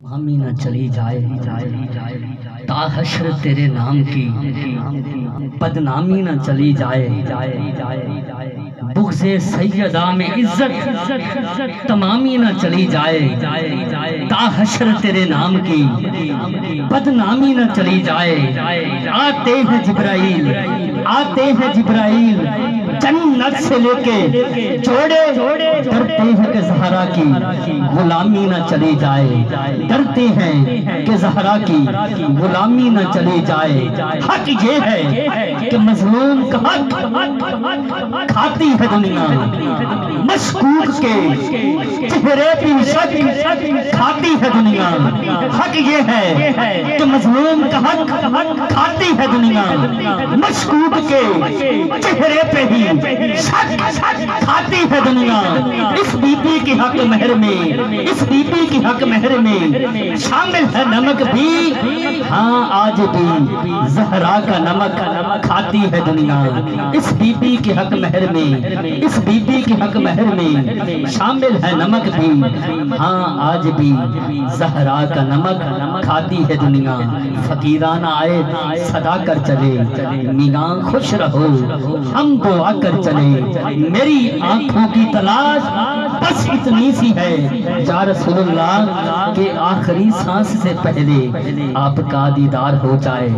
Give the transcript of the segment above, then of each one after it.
हामी न चली जाए। जाए जाए ताहशर तेरे नाम की। बदनामी न चली जाए जाए जाए। बुगसे सैयदा में इज़्ज़त तमामी न चली जाए। ताहशर तेरे नाम की, बदनामी न चली जाए। आते हैं जिब्राइल, आते हैं जिब्राइल, जन्नत से लेके जोड़े, डरते हैं कि जहरा की गुलामी न चली जाए। डरते हैं कि जहरा की गुलामी न चली जाए। हक ये है कि मजलूम का हक खाती है दुनिया मशकूक के चेहरे की सच खाती है दुनिया। हक ये है कि मजलूम का हक खाती है दुनिया। मशकूक के चेहरे पे ही शक के हक महर में, इस बीबी की हक महर में शामिल है नमक भी। हाँ आज भी जहरा का नमक खाती है दुनिया। इस बीबी के हक महर में, इस बीबी के हक महर में शामिल है नमक भी। हाँ आज भी जहरा का नमक खाती है दुनिया। फकीराना आए सदा कर चले। निगाह खुश रहो, हम दुआ कर चले। मेरी आँखों की तलाश, बस इतनी सी है, या रसूलुल्लाह, के आखिरी सांस से पहले आपका दीदार हो जाए।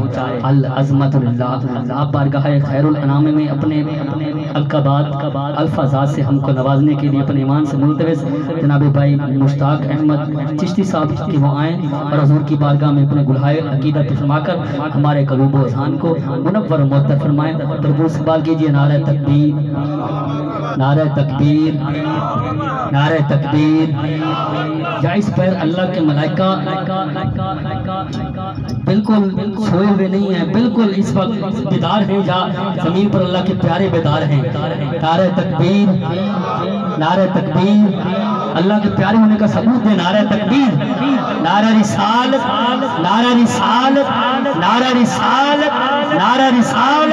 अल अजमतुल्लाह आप बारगाह खैरुल अनाम में अपने अपने अलकाबाद अल्फाजात से हमको नवाजने के लिए अपने ईमान से मुलतवस जनाब भाई मुश्ताक अहमद चिश्ती साहब की वो आए और हजूर की बारगाह में अपने गुल्हाए अकीदत फरमाकर हमारे कलूब अजहान को मुनवर मुअत्तर फरमाए। प्रभु सवाल कीजिए नारा तकबीर। नारा तकबीर। नारे तकबीर या इस पर अल्लाह के मलाइका बिल्कुल सोए हुए नहीं है, बिल्कुल इस वक्त बेदार हैं, या ज़मीन पर अल्लाह के प्यारे बेदार हैं। नारे तकबीर नारे तकबीर अल्लाह के प्यारे होने का सबूत है, नारा तकबीर नारा नारा नारा रिसाल नारा रिसाल नारा रिसाल नारा रिसाल।